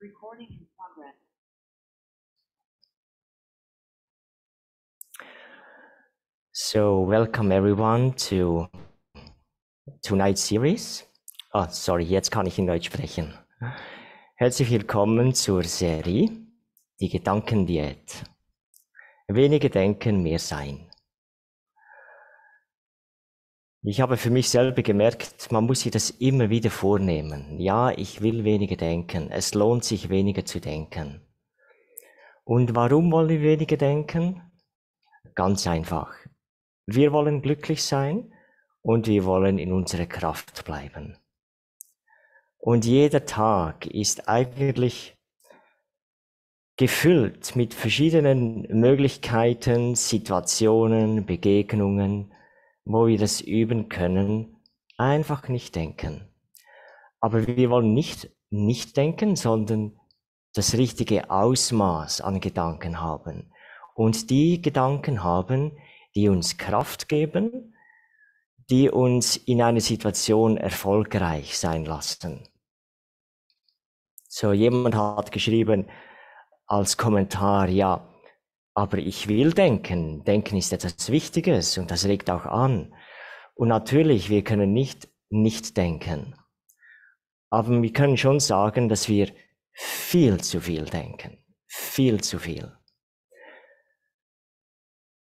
Recording in progress. So, welcome everyone to tonight's series. Ah, sorry, jetzt kann ich in Deutsch sprechen. Herzlich willkommen zur Serie Die Gedankendiät. Weniger denken, mehr sein. Ich habe für mich selber gemerkt, man muss sich das immer wieder vornehmen. Ja, ich will weniger denken. Es lohnt sich weniger zu denken. Und warum wollen wir weniger denken? Ganz einfach. Wir wollen glücklich sein und wir wollen in unserer Kraft bleiben. Und jeder Tag ist eigentlich gefüllt mit verschiedenen Möglichkeiten, Situationen, Begegnungen, wo wir das üben können, einfach nicht denken. Aber wir wollen nicht nicht denken, sondern das richtige Ausmaß an Gedanken haben. Und die Gedanken haben, die uns Kraft geben, die uns in einer Situation erfolgreich sein lassen. So, jemand hat geschrieben als Kommentar, ja, aber ich will denken. Denken ist etwas Wichtiges und das regt auch an. Und natürlich, wir können nicht nicht denken. Aber wir können schon sagen, dass wir viel zu viel denken. Viel zu viel.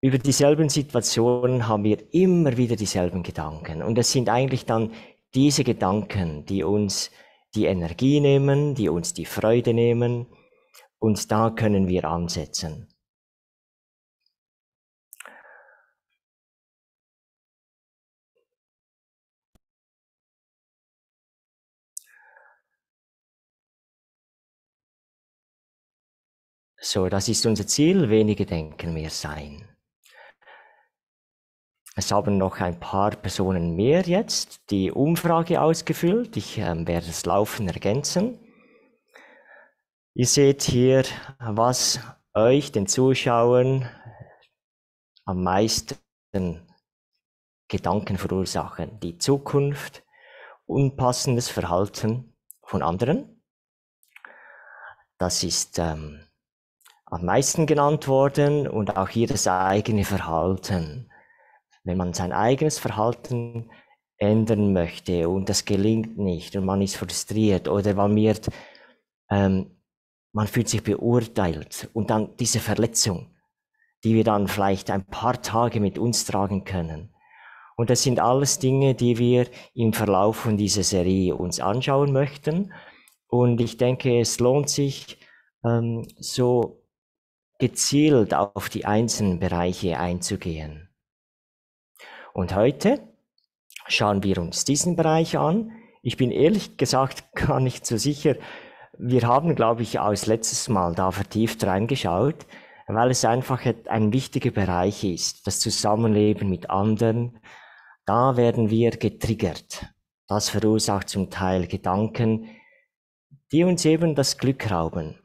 Über dieselben Situationen haben wir immer wieder dieselben Gedanken. Und es sind eigentlich dann diese Gedanken, die uns die Energie nehmen, die uns die Freude nehmen. Und da können wir ansetzen. So, das ist unser Ziel, weniger denken, mehr sein. Es haben noch ein paar Personen mehr jetzt die Umfrage ausgefüllt. Ich ähm, werde das Laufen ergänzen. Ihr seht hier, was euch, den Zuschauern, am meisten Gedanken verursachen. Die Zukunft, unpassendes Verhalten von anderen. Das ist ähm, am meisten genannt worden und auch hier das eigene Verhalten. Wenn man sein eigenes Verhalten ändern möchte und das gelingt nicht und man ist frustriert oder man wird, ähm, man fühlt sich beurteilt und dann diese Verletzung, die wir dann vielleicht ein paar Tage mit uns tragen können. Und das sind alles Dinge, die wir im Verlauf von dieser Serie uns anschauen möchten. Und ich denke, es lohnt sich, ähm, so gezielt auf die einzelnen Bereiche einzugehen. Und heute schauen wir uns diesen Bereich an. Ich bin ehrlich gesagt gar nicht so sicher. Wir haben, glaube ich, aus letztes Mal da vertieft reingeschaut, weil es einfach ein wichtiger Bereich ist, das Zusammenleben mit anderen. Da werden wir getriggert. Das verursacht zum Teil Gedanken, die uns eben das Glück rauben.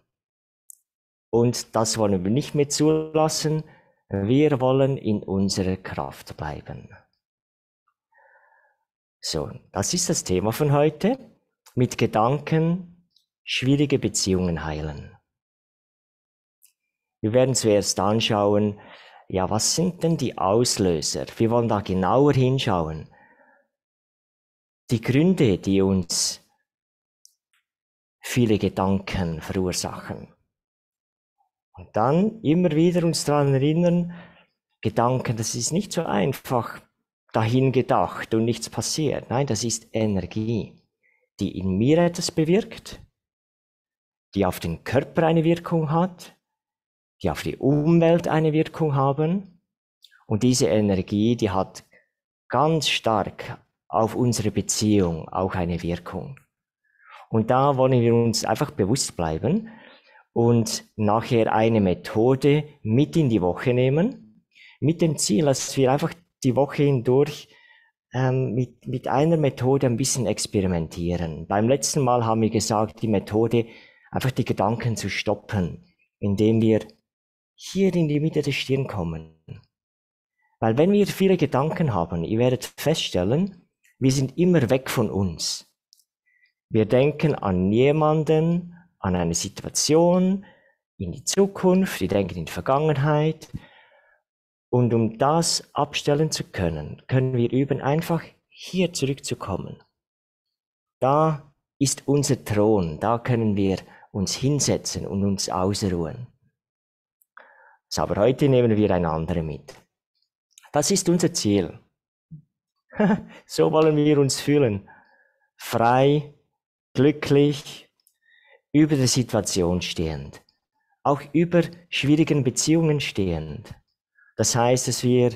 Und das wollen wir nicht mehr zulassen. Wir wollen in unserer Kraft bleiben. So, das ist das Thema von heute. Mit Gedanken schwierige Beziehungen heilen. Wir werden zuerst anschauen, ja, was sind denn die Auslöser? Wir wollen da genauer hinschauen. Die Gründe, die uns viele Gedanken verursachen. Und dann immer wieder uns daran erinnern, Gedanken, das ist nicht so einfach dahin gedacht und nichts passiert. Nein, das ist Energie, die in mir etwas bewirkt, die auf den Körper eine Wirkung hat, die auf die Umwelt eine Wirkung haben. Und diese Energie, die hat ganz stark auf unsere Beziehung auch eine Wirkung. Und da wollen wir uns einfach bewusst bleiben, und nachher eine Methode mit in die Woche nehmen, mit dem Ziel, dass wir einfach die Woche hindurch ähm, mit, mit einer Methode ein bisschen experimentieren. Beim letzten Mal haben wir gesagt, die Methode, einfach die Gedanken zu stoppen, indem wir hier in die Mitte der Stirn kommen. Weil wenn wir viele Gedanken haben, ihr werdet feststellen, wir sind immer weg von uns. Wir denken an jemanden, an eine Situation, in die Zukunft, wir denken in die Vergangenheit. Und um das abstellen zu können, können wir üben, einfach hier zurückzukommen. Da ist unser Thron, da können wir uns hinsetzen und uns ausruhen. Aber heute nehmen wir ein anderes mit. Das ist unser Ziel. so wollen wir uns fühlen. Frei, glücklich, über der Situation stehend. Auch über schwierigen Beziehungen stehend. Das heißt, dass wir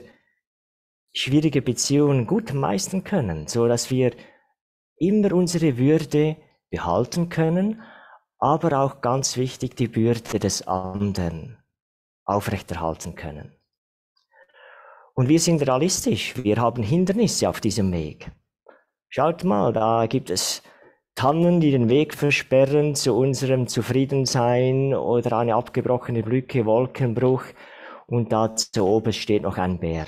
schwierige Beziehungen gut meistern können, so dass wir immer unsere Würde behalten können, aber auch ganz wichtig die Würde des anderen aufrechterhalten können. Und wir sind realistisch, wir haben Hindernisse auf diesem Weg. Schaut mal, da gibt es Tannen, die den Weg versperren zu unserem Zufriedensein oder eine abgebrochene Brücke, Wolkenbruch und da zu oben steht noch ein Bär.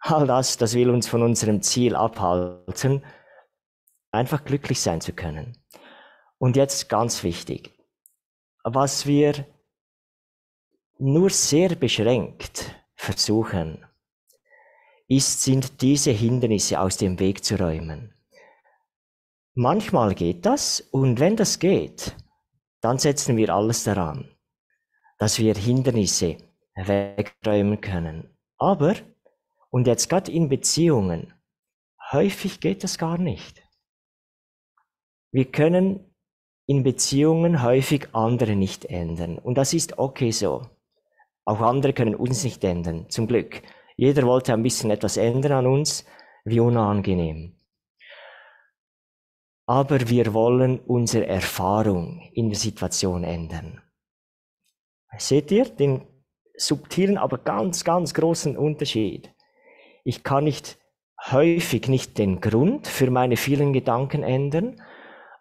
All das, das will uns von unserem Ziel abhalten, einfach glücklich sein zu können. Und jetzt ganz wichtig, was wir nur sehr beschränkt versuchen, ist, sind diese Hindernisse aus dem Weg zu räumen. Manchmal geht das und wenn das geht, dann setzen wir alles daran, dass wir Hindernisse wegräumen können. Aber, und jetzt gerade in Beziehungen, häufig geht das gar nicht. Wir können in Beziehungen häufig andere nicht ändern. Und das ist okay so. Auch andere können uns nicht ändern, zum Glück. Jeder wollte ein bisschen etwas ändern an uns, wie unangenehm. Aber wir wollen unsere Erfahrung in der Situation ändern. Seht ihr den subtilen, aber ganz, ganz großen Unterschied? Ich kann nicht häufig nicht den Grund für meine vielen Gedanken ändern,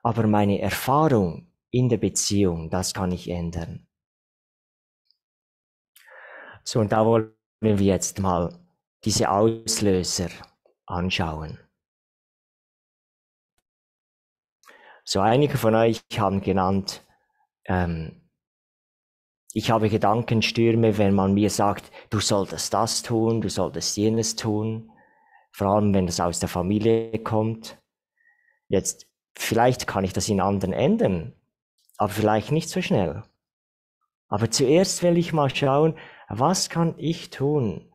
aber meine Erfahrung in der Beziehung, das kann ich ändern. So, und da wollen wir jetzt mal diese Auslöser anschauen. So, einige von euch haben genannt, ähm, ich habe Gedankenstürme, wenn man mir sagt, du solltest das tun, du solltest jenes tun, vor allem wenn das aus der Familie kommt. Jetzt, vielleicht kann ich das in anderen ändern, aber vielleicht nicht so schnell. Aber zuerst will ich mal schauen, was kann ich tun,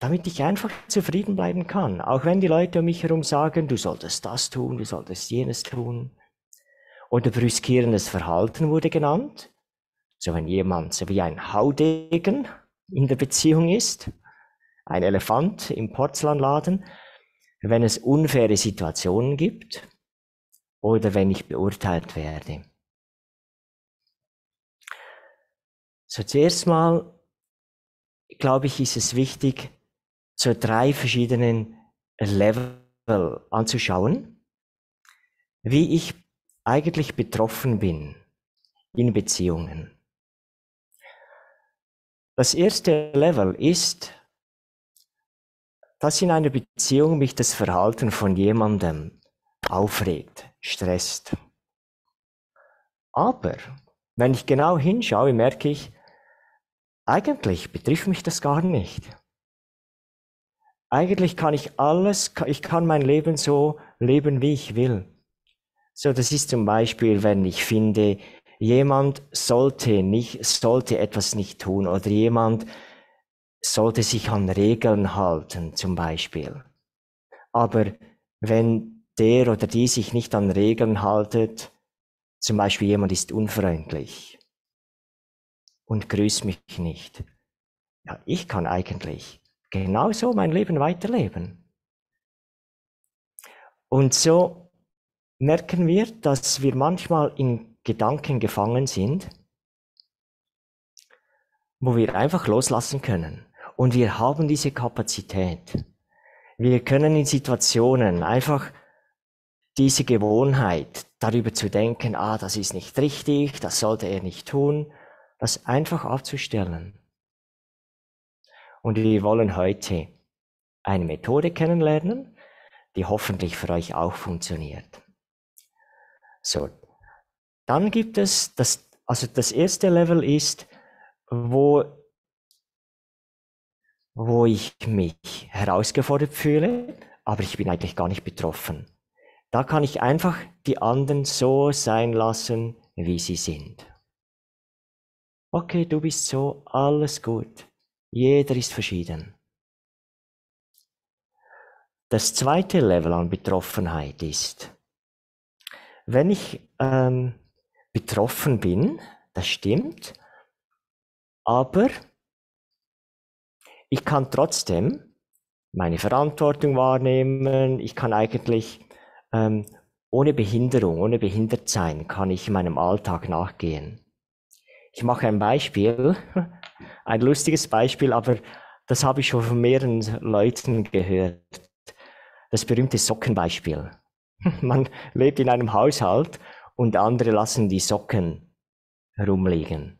damit ich einfach zufrieden bleiben kann, auch wenn die Leute um mich herum sagen, du solltest das tun, du solltest jenes tun. Oder brüskierendes Verhalten wurde genannt. So wenn jemand so wie ein Haudegen in der Beziehung ist, ein Elefant im Porzellanladen, wenn es unfaire Situationen gibt oder wenn ich beurteilt werde. So zuerst mal glaube ich, ist es wichtig, so drei verschiedenen Level anzuschauen, wie ich eigentlich betroffen bin in Beziehungen. Das erste Level ist, dass in einer Beziehung mich das Verhalten von jemandem aufregt, stresst. Aber wenn ich genau hinschaue, merke ich, eigentlich betrifft mich das gar nicht. Eigentlich kann ich alles, ich kann mein Leben so leben, wie ich will. So, das ist zum Beispiel, wenn ich finde, jemand sollte nicht, sollte etwas nicht tun oder jemand sollte sich an Regeln halten, zum Beispiel. Aber wenn der oder die sich nicht an Regeln haltet, zum Beispiel jemand ist unfreundlich und grüßt mich nicht. Ja, ich kann eigentlich genauso mein Leben weiterleben. Und so merken wir, dass wir manchmal in Gedanken gefangen sind, wo wir einfach loslassen können. Und wir haben diese Kapazität. Wir können in Situationen einfach diese Gewohnheit, darüber zu denken, ah, das ist nicht richtig, das sollte er nicht tun, das einfach abzustellen. Und wir wollen heute eine Methode kennenlernen, die hoffentlich für euch auch funktioniert. So, Dann gibt es das, also das erste Level ist, wo, wo ich mich herausgefordert fühle, aber ich bin eigentlich gar nicht betroffen. Da kann ich einfach die anderen so sein lassen, wie sie sind. Okay, du bist so, alles gut. Jeder ist verschieden. Das zweite Level an Betroffenheit ist, wenn ich ähm, betroffen bin, das stimmt, aber ich kann trotzdem meine Verantwortung wahrnehmen, ich kann eigentlich ähm, ohne Behinderung, ohne behindert sein, kann ich meinem Alltag nachgehen. Ich mache ein Beispiel, ein lustiges Beispiel, aber das habe ich schon von mehreren Leuten gehört. Das berühmte Sockenbeispiel. Man lebt in einem Haushalt und andere lassen die Socken herumliegen.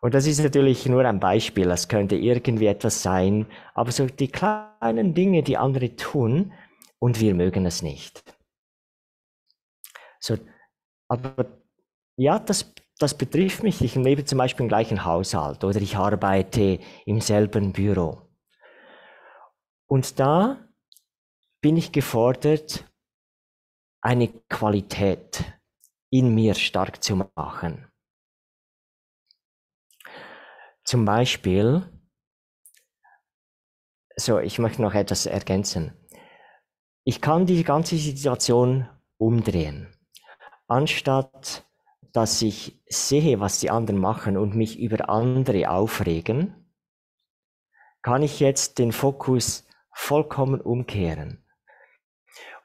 Und das ist natürlich nur ein Beispiel, das könnte irgendwie etwas sein, aber so die kleinen Dinge, die andere tun und wir mögen es nicht. So, aber ja, das das betrifft mich. Ich lebe zum Beispiel im gleichen Haushalt oder ich arbeite im selben Büro. Und da bin ich gefordert, eine Qualität in mir stark zu machen. Zum Beispiel, so, ich möchte noch etwas ergänzen. Ich kann die ganze Situation umdrehen. Anstatt dass ich sehe, was die anderen machen und mich über andere aufregen, kann ich jetzt den Fokus vollkommen umkehren.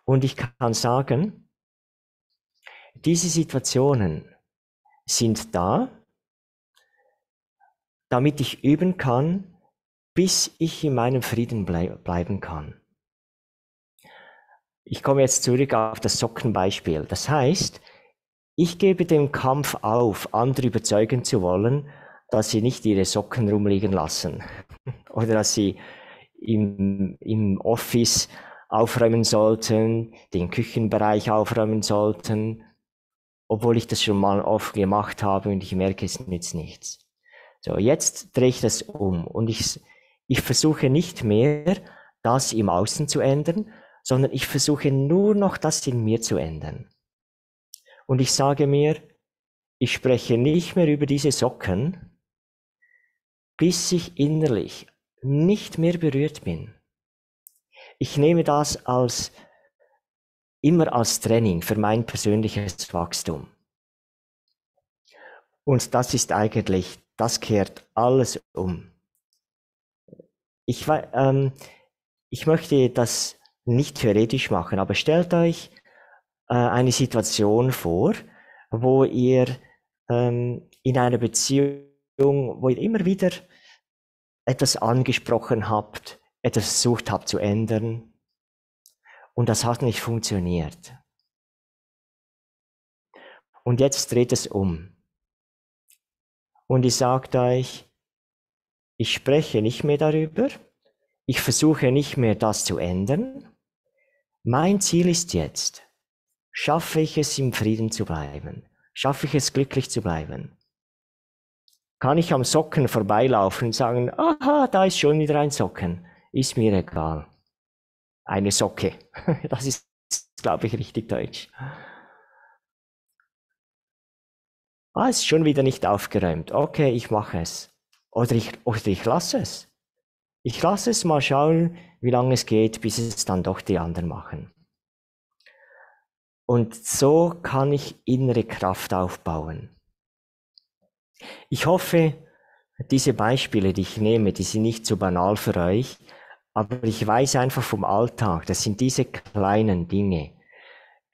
Und ich kann sagen, diese Situationen sind da, damit ich üben kann, bis ich in meinem Frieden blei bleiben kann. Ich komme jetzt zurück auf das Sockenbeispiel. Das heißt, ich gebe den Kampf auf, andere überzeugen zu wollen, dass sie nicht ihre Socken rumliegen lassen oder dass sie im, im Office aufräumen sollten, den Küchenbereich aufräumen sollten, obwohl ich das schon mal oft gemacht habe und ich merke, es nützt nichts. So, jetzt drehe ich das um und ich, ich versuche nicht mehr, das im Außen zu ändern, sondern ich versuche nur noch das in mir zu ändern. Und ich sage mir, ich spreche nicht mehr über diese Socken, bis ich innerlich nicht mehr berührt bin. Ich nehme das als immer als Training für mein persönliches Wachstum. Und das ist eigentlich, das kehrt alles um. Ich, ähm, ich möchte das nicht theoretisch machen, aber stellt euch äh, eine Situation vor, wo ihr ähm, in einer Beziehung, wo ihr immer wieder etwas angesprochen habt, etwas versucht habt zu ändern und das hat nicht funktioniert. Und jetzt dreht es um. Und ich sagt euch, ich spreche nicht mehr darüber, ich versuche nicht mehr das zu ändern. Mein Ziel ist jetzt, Schaffe ich es, im Frieden zu bleiben? Schaffe ich es, glücklich zu bleiben? Kann ich am Socken vorbeilaufen und sagen, aha, da ist schon wieder ein Socken. Ist mir egal. Eine Socke. Das ist, glaube ich, richtig deutsch. Ah, ist schon wieder nicht aufgeräumt. Okay, ich mache es. Oder ich, oder ich lasse es. Ich lasse es mal schauen, wie lange es geht, bis es dann doch die anderen machen. Und so kann ich innere Kraft aufbauen. Ich hoffe, diese Beispiele, die ich nehme, die sind nicht so banal für euch, aber ich weiß einfach vom Alltag, das sind diese kleinen Dinge,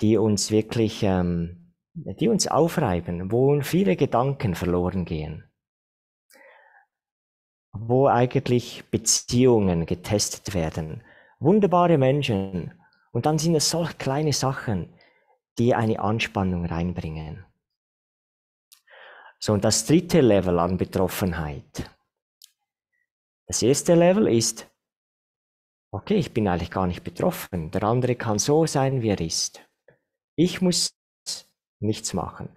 die uns wirklich, ähm, die uns aufreiben, wo viele Gedanken verloren gehen, wo eigentlich Beziehungen getestet werden, wunderbare Menschen, und dann sind es solch kleine Sachen, die eine Anspannung reinbringen. So, und das dritte Level an Betroffenheit. Das erste Level ist, okay, ich bin eigentlich gar nicht betroffen. Der andere kann so sein, wie er ist. Ich muss nichts machen.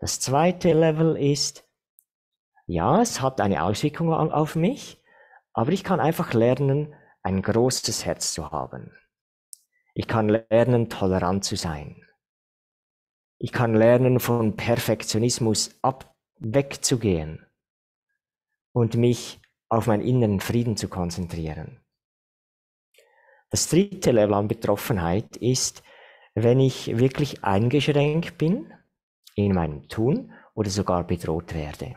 Das zweite Level ist, ja, es hat eine Auswirkung auf mich, aber ich kann einfach lernen, ein großes Herz zu haben. Ich kann lernen, tolerant zu sein. Ich kann lernen, von Perfektionismus ab wegzugehen und mich auf meinen inneren Frieden zu konzentrieren. Das dritte Level an Betroffenheit ist, wenn ich wirklich eingeschränkt bin in meinem Tun oder sogar bedroht werde.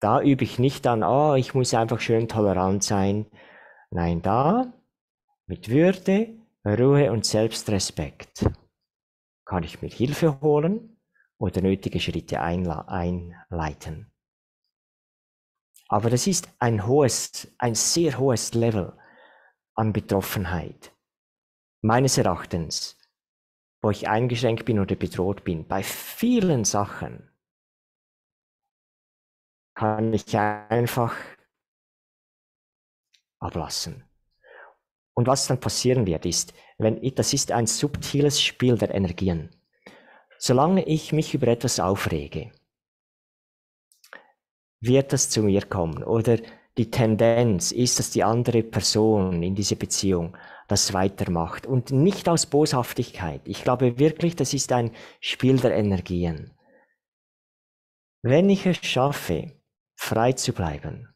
Da übe ich nicht an, oh, ich muss einfach schön tolerant sein. Nein, da mit Würde, Ruhe und Selbstrespekt kann ich mir Hilfe holen oder nötige Schritte einleiten. Aber das ist ein hohes, ein sehr hohes Level an Betroffenheit. Meines Erachtens, wo ich eingeschränkt bin oder bedroht bin, bei vielen Sachen kann ich einfach ablassen. Und was dann passieren wird, ist, wenn ich, das ist ein subtiles Spiel der Energien. Solange ich mich über etwas aufrege, wird das zu mir kommen. Oder die Tendenz ist, dass die andere Person in dieser Beziehung das weitermacht. Und nicht aus Boshaftigkeit. Ich glaube wirklich, das ist ein Spiel der Energien. Wenn ich es schaffe, frei zu bleiben,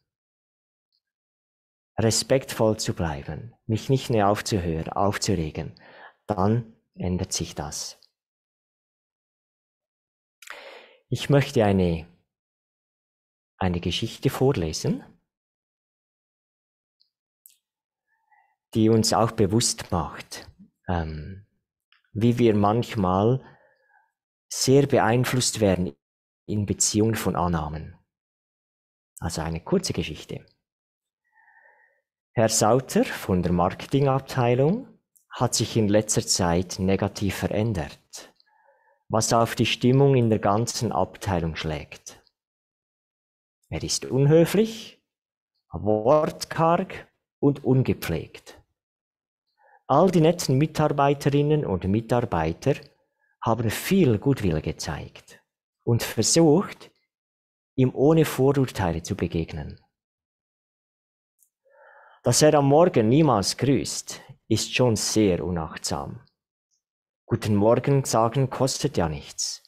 respektvoll zu bleiben, mich nicht mehr aufzuhören, aufzuregen, dann ändert sich das. Ich möchte eine, eine Geschichte vorlesen, die uns auch bewusst macht, ähm, wie wir manchmal sehr beeinflusst werden in Beziehungen von Annahmen. Also eine kurze Geschichte. Herr Sauter von der Marketingabteilung hat sich in letzter Zeit negativ verändert, was auf die Stimmung in der ganzen Abteilung schlägt. Er ist unhöflich, wortkarg und ungepflegt. All die netten Mitarbeiterinnen und Mitarbeiter haben viel Gutwill gezeigt und versucht, ihm ohne Vorurteile zu begegnen. Dass er am Morgen niemals grüßt, ist schon sehr unachtsam. Guten Morgen sagen kostet ja nichts.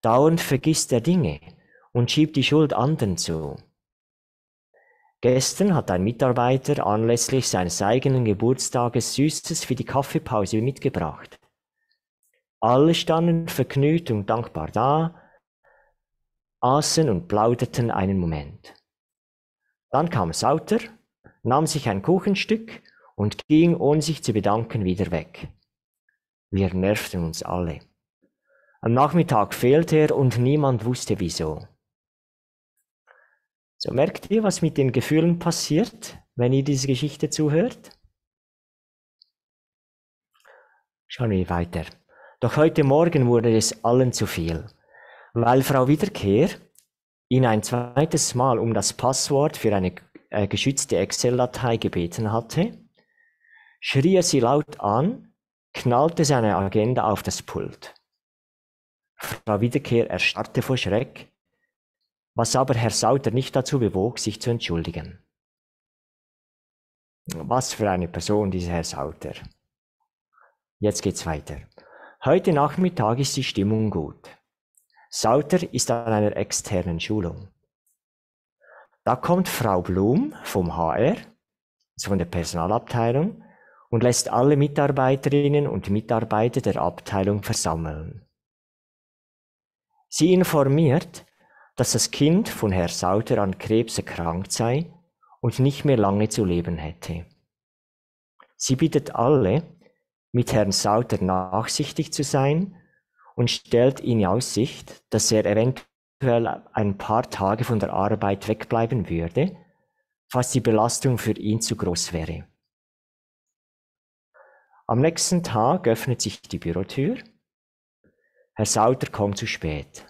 Dauernd vergisst er Dinge und schiebt die Schuld anderen zu. Gestern hat ein Mitarbeiter anlässlich seines eigenen Geburtstages Süßes für die Kaffeepause mitgebracht. Alle standen vergnügt und dankbar da, aßen und plauderten einen Moment. Dann kam Sauter, nahm sich ein Kuchenstück und ging, ohne sich zu bedanken, wieder weg. Wir nervten uns alle. Am Nachmittag fehlte er und niemand wusste wieso. So merkt ihr, was mit den Gefühlen passiert, wenn ihr diese Geschichte zuhört? Schauen wir weiter. Doch heute Morgen wurde es allen zu viel weil Frau Wiederkehr ihn ein zweites Mal um das Passwort für eine äh, geschützte Excel-Datei gebeten hatte, schrie er sie laut an, knallte seine Agenda auf das Pult. Frau Wiederkehr erstarrte vor Schreck, was aber Herr Sauter nicht dazu bewog, sich zu entschuldigen. Was für eine Person, dieser Herr Sauter. Jetzt geht's weiter. Heute Nachmittag ist die Stimmung gut. Sauter ist an einer externen Schulung. Da kommt Frau Blum vom HR, also von der Personalabteilung, und lässt alle Mitarbeiterinnen und Mitarbeiter der Abteilung versammeln. Sie informiert, dass das Kind von Herr Sauter an Krebs erkrankt sei und nicht mehr lange zu leben hätte. Sie bittet alle, mit Herrn Sauter nachsichtig zu sein und stellt in Aussicht, dass er eventuell ein paar Tage von der Arbeit wegbleiben würde, falls die Belastung für ihn zu groß wäre. Am nächsten Tag öffnet sich die Bürotür. Herr Sauter kommt zu spät.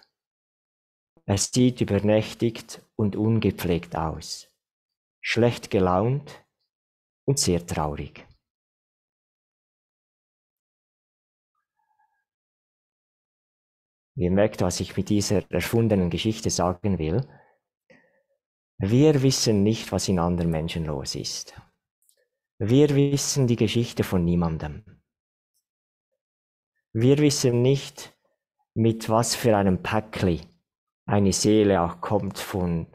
Er sieht übernächtigt und ungepflegt aus, schlecht gelaunt und sehr traurig. Ihr merkt, was ich mit dieser erfundenen Geschichte sagen will. Wir wissen nicht, was in anderen Menschen los ist. Wir wissen die Geschichte von niemandem. Wir wissen nicht, mit was für einem Päckli eine Seele auch kommt von,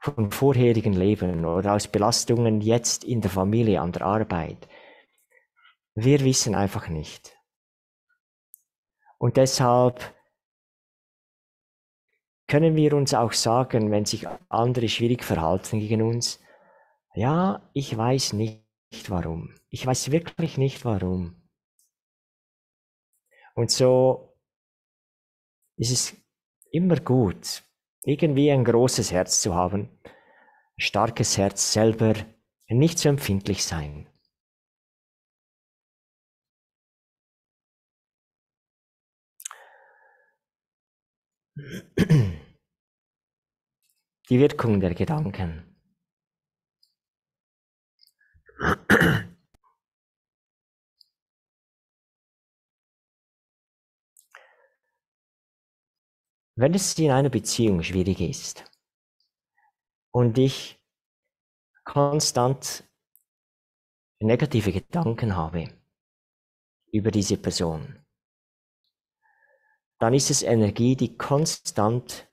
von vorherigen Leben oder aus Belastungen jetzt in der Familie, an der Arbeit. Wir wissen einfach nicht. Und deshalb können wir uns auch sagen, wenn sich andere schwierig verhalten gegen uns, ja, ich weiß nicht warum. Ich weiß wirklich nicht warum. Und so ist es immer gut, irgendwie ein großes Herz zu haben, ein starkes Herz selber, nicht so empfindlich sein. Die Wirkung der Gedanken. Wenn es in einer Beziehung schwierig ist und ich konstant negative Gedanken habe über diese Person, dann ist es Energie, die konstant,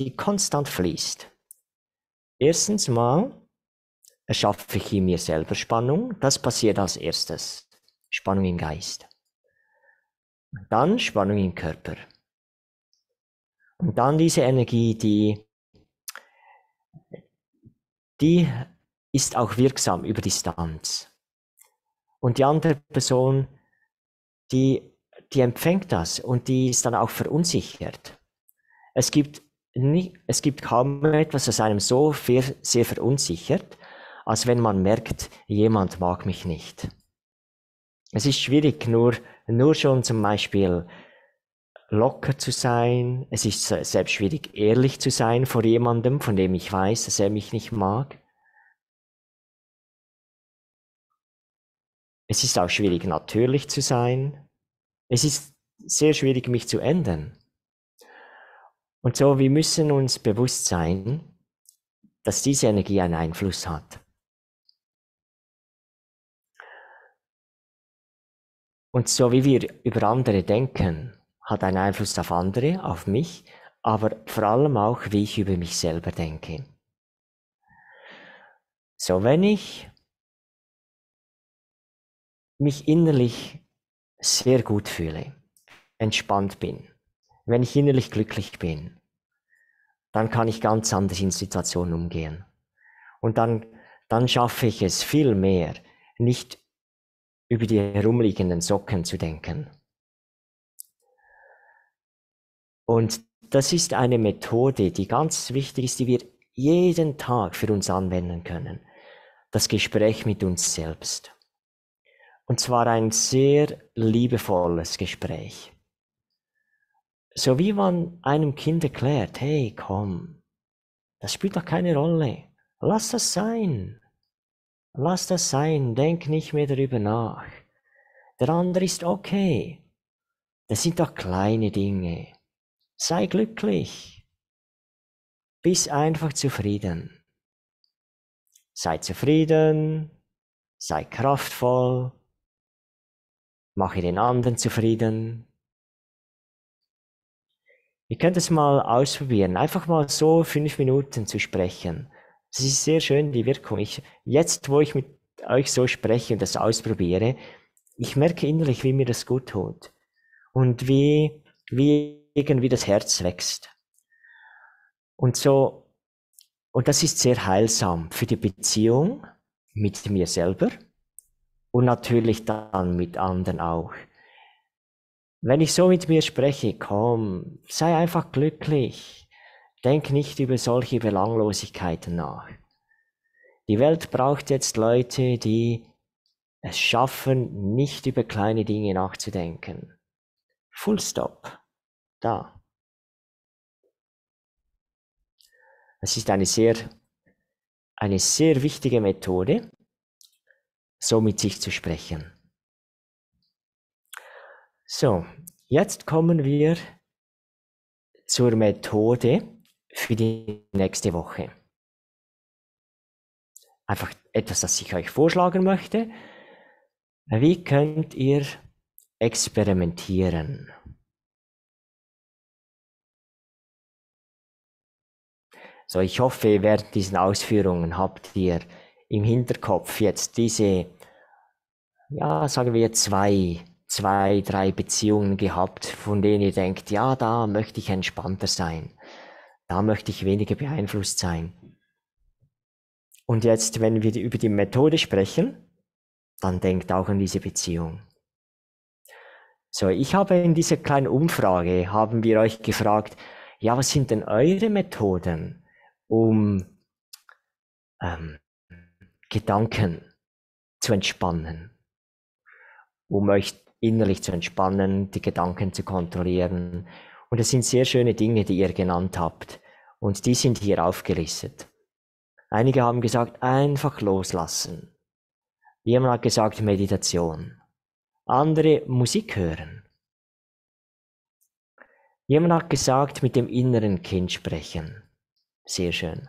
die konstant fließt. Erstens mal erschaffe ich in mir selber Spannung. Das passiert als erstes. Spannung im Geist. Dann Spannung im Körper. Und dann diese Energie, die, die ist auch wirksam über Distanz. Und die andere Person, die, die empfängt das und die ist dann auch verunsichert. Es gibt, nie, es gibt kaum etwas, das einem so sehr, sehr verunsichert, als wenn man merkt, jemand mag mich nicht. Es ist schwierig, nur, nur schon zum Beispiel locker zu sein. Es ist selbst schwierig, ehrlich zu sein vor jemandem, von dem ich weiß, dass er mich nicht mag. Es ist auch schwierig, natürlich zu sein. Es ist sehr schwierig, mich zu ändern. Und so, wir müssen uns bewusst sein, dass diese Energie einen Einfluss hat. Und so wie wir über andere denken, hat einen Einfluss auf andere, auf mich, aber vor allem auch, wie ich über mich selber denke. So, wenn ich mich innerlich sehr gut fühle, entspannt bin, wenn ich innerlich glücklich bin, dann kann ich ganz anders in Situationen umgehen. Und dann, dann schaffe ich es viel mehr, nicht über die herumliegenden Socken zu denken, Und das ist eine Methode, die ganz wichtig ist, die wir jeden Tag für uns anwenden können. Das Gespräch mit uns selbst. Und zwar ein sehr liebevolles Gespräch. So wie man einem Kind erklärt, hey, komm, das spielt doch keine Rolle. Lass das sein. Lass das sein. Denk nicht mehr darüber nach. Der andere ist okay. Das sind doch kleine Dinge. Sei glücklich. Bist einfach zufrieden. Sei zufrieden. Sei kraftvoll. Mache den anderen zufrieden. Ihr könnt es mal ausprobieren. Einfach mal so fünf Minuten zu sprechen. Das ist sehr schön, die Wirkung. Ich, jetzt, wo ich mit euch so spreche und das ausprobiere, ich merke innerlich, wie mir das gut tut. Und wie, wie irgendwie das Herz wächst. Und so, und das ist sehr heilsam für die Beziehung mit mir selber und natürlich dann mit anderen auch. Wenn ich so mit mir spreche, komm, sei einfach glücklich. Denk nicht über solche Belanglosigkeiten nach. Die Welt braucht jetzt Leute, die es schaffen, nicht über kleine Dinge nachzudenken. Full stop da. Es ist eine sehr, eine sehr wichtige Methode, so mit sich zu sprechen. So, jetzt kommen wir zur Methode für die nächste Woche. Einfach etwas, das ich euch vorschlagen möchte. Wie könnt ihr experimentieren? So, ich hoffe, während diesen Ausführungen habt ihr im Hinterkopf jetzt diese, ja, sagen wir zwei, zwei, drei Beziehungen gehabt, von denen ihr denkt, ja, da möchte ich entspannter sein. Da möchte ich weniger beeinflusst sein. Und jetzt, wenn wir über die Methode sprechen, dann denkt auch an diese Beziehung. So, ich habe in dieser kleinen Umfrage, haben wir euch gefragt, ja, was sind denn eure Methoden, um ähm, Gedanken zu entspannen, um euch innerlich zu entspannen, die Gedanken zu kontrollieren. Und es sind sehr schöne Dinge, die ihr genannt habt. Und die sind hier aufgelistet. Einige haben gesagt, einfach loslassen. Jemand hat gesagt, Meditation. Andere Musik hören. Jemand hat gesagt, mit dem inneren Kind sprechen. Sehr schön.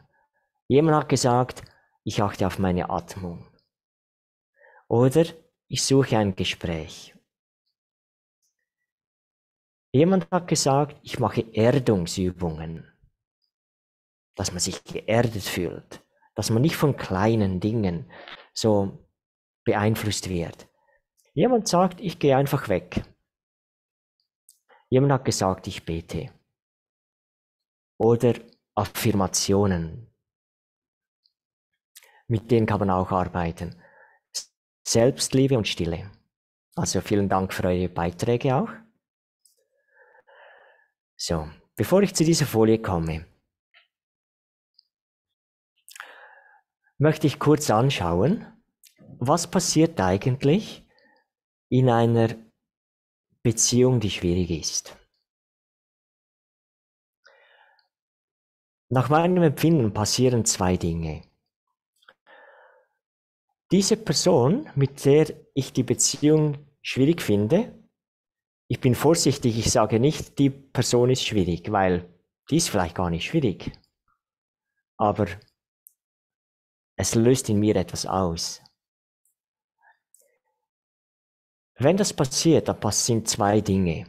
Jemand hat gesagt, ich achte auf meine Atmung. Oder ich suche ein Gespräch. Jemand hat gesagt, ich mache Erdungsübungen, dass man sich geerdet fühlt, dass man nicht von kleinen Dingen so beeinflusst wird. Jemand sagt, ich gehe einfach weg. Jemand hat gesagt, ich bete. Oder Affirmationen. Mit denen kann man auch arbeiten. Selbstliebe und Stille. Also vielen Dank für eure Beiträge auch. So, bevor ich zu dieser Folie komme, möchte ich kurz anschauen, was passiert eigentlich in einer Beziehung, die schwierig ist. Nach meinem Empfinden passieren zwei Dinge. Diese Person, mit der ich die Beziehung schwierig finde, ich bin vorsichtig, ich sage nicht, die Person ist schwierig, weil die ist vielleicht gar nicht schwierig. Aber es löst in mir etwas aus. Wenn das passiert, dann sind zwei Dinge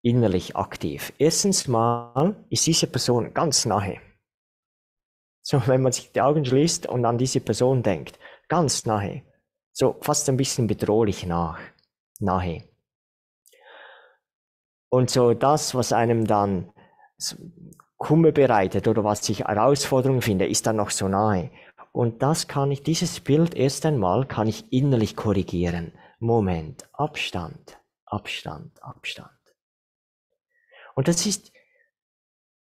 innerlich aktiv. Erstens mal ist diese Person ganz nahe. So, wenn man sich die Augen schließt und an diese Person denkt, ganz nahe, so fast ein bisschen bedrohlich nach, nahe. Und so das, was einem dann Kummer bereitet oder was ich Herausforderungen finde, ist dann noch so nahe. Und das kann ich, dieses Bild erst einmal kann ich innerlich korrigieren. Moment, Abstand, Abstand, Abstand. Und das ist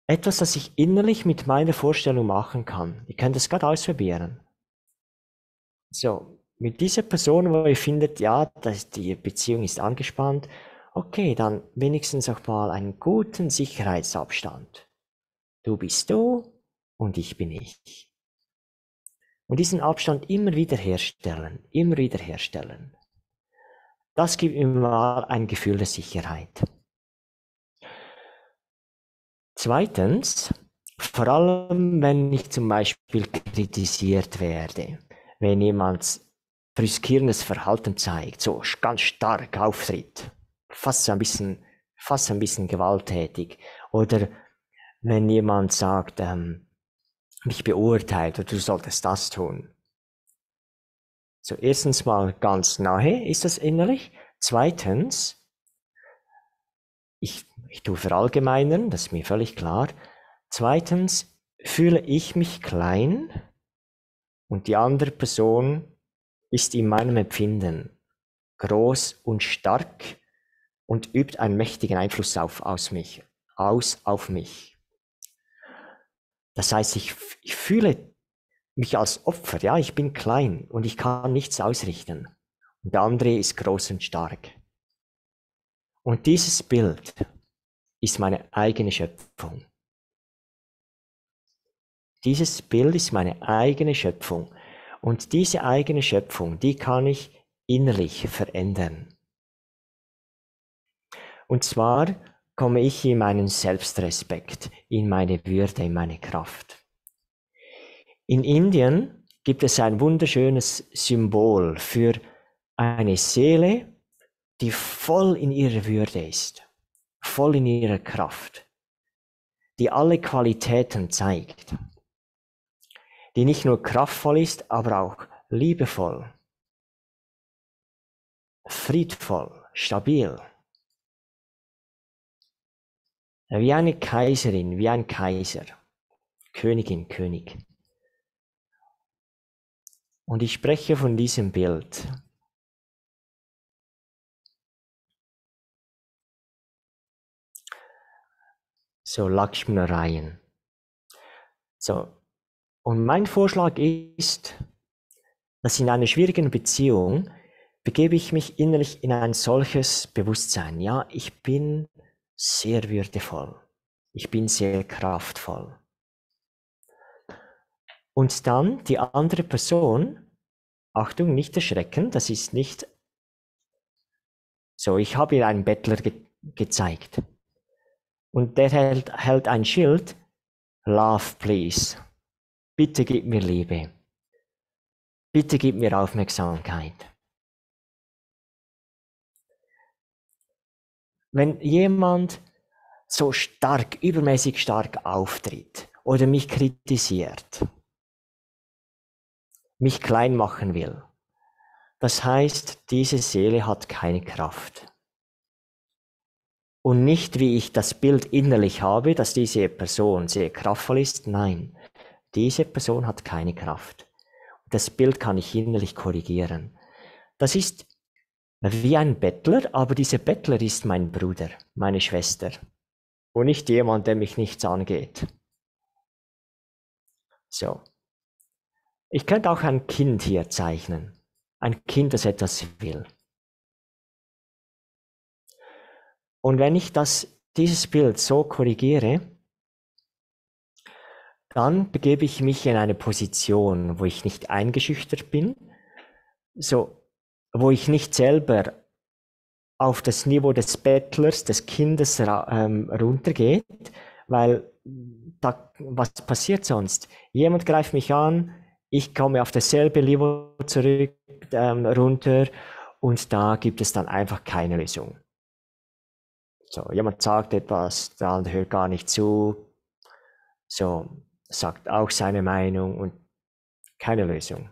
etwas, das ich innerlich mit meiner Vorstellung machen kann. Ihr könnt es gerade ausprobieren. So, mit dieser Person, wo ihr findet, ja, dass die Beziehung ist angespannt, okay, dann wenigstens auch mal einen guten Sicherheitsabstand. Du bist du und ich bin ich. Und diesen Abstand immer wieder herstellen, immer wieder herstellen. Das gibt mir mal ein Gefühl der Sicherheit. Zweitens, vor allem wenn ich zum Beispiel kritisiert werde, wenn jemand riskierendes Verhalten zeigt, so ganz stark auftritt, fast ein bisschen, fast ein bisschen gewalttätig, oder wenn jemand sagt, ähm, mich beurteilt oder du solltest das tun. So, erstens mal ganz nahe ist das innerlich. Zweitens, ich, ich tue verallgemeinern, das ist mir völlig klar. Zweitens, fühle ich mich klein und die andere Person ist in meinem Empfinden groß und stark und übt einen mächtigen Einfluss auf, aus mich, aus auf mich. Das heißt, ich, ich fühle mich als Opfer, ja, ich bin klein und ich kann nichts ausrichten. Und der andere ist groß und stark. Und dieses Bild ist meine eigene Schöpfung. Dieses Bild ist meine eigene Schöpfung. Und diese eigene Schöpfung, die kann ich innerlich verändern. Und zwar komme ich in meinen Selbstrespekt, in meine Würde, in meine Kraft. In Indien gibt es ein wunderschönes Symbol für eine Seele, die voll in ihrer Würde ist, voll in ihrer Kraft, die alle Qualitäten zeigt, die nicht nur kraftvoll ist, aber auch liebevoll, friedvoll, stabil. Wie eine Kaiserin, wie ein Kaiser, Königin, König. Und ich spreche von diesem Bild. So Lakshmanareien. So. Und mein Vorschlag ist, dass in einer schwierigen Beziehung begebe ich mich innerlich in ein solches Bewusstsein. Ja, ich bin sehr würdevoll. Ich bin sehr kraftvoll. Und dann die andere Person, Achtung, nicht erschrecken, das ist nicht so. Ich habe ihr einen Bettler ge gezeigt. Und der hält, hält ein Schild, Love, please. Bitte gib mir Liebe. Bitte gib mir Aufmerksamkeit. Wenn jemand so stark, übermäßig stark auftritt oder mich kritisiert, mich klein machen will, das heißt, diese Seele hat keine Kraft. Und nicht, wie ich das Bild innerlich habe, dass diese Person sehr kraftvoll ist. Nein, diese Person hat keine Kraft. Das Bild kann ich innerlich korrigieren. Das ist wie ein Bettler, aber dieser Bettler ist mein Bruder, meine Schwester und nicht jemand, der mich nichts angeht. So. Ich könnte auch ein Kind hier zeichnen. Ein Kind, das etwas will. Und wenn ich das, dieses Bild so korrigiere, dann begebe ich mich in eine Position, wo ich nicht eingeschüchtert bin, so wo ich nicht selber auf das Niveau des Bettlers, des Kindes ähm, runtergeht, weil da, was passiert sonst? Jemand greift mich an, ich komme auf dasselbe Niveau zurück, ähm, runter und da gibt es dann einfach keine Lösung. So, jemand sagt etwas, der andere hört gar nicht zu, so, sagt auch seine Meinung und keine Lösung.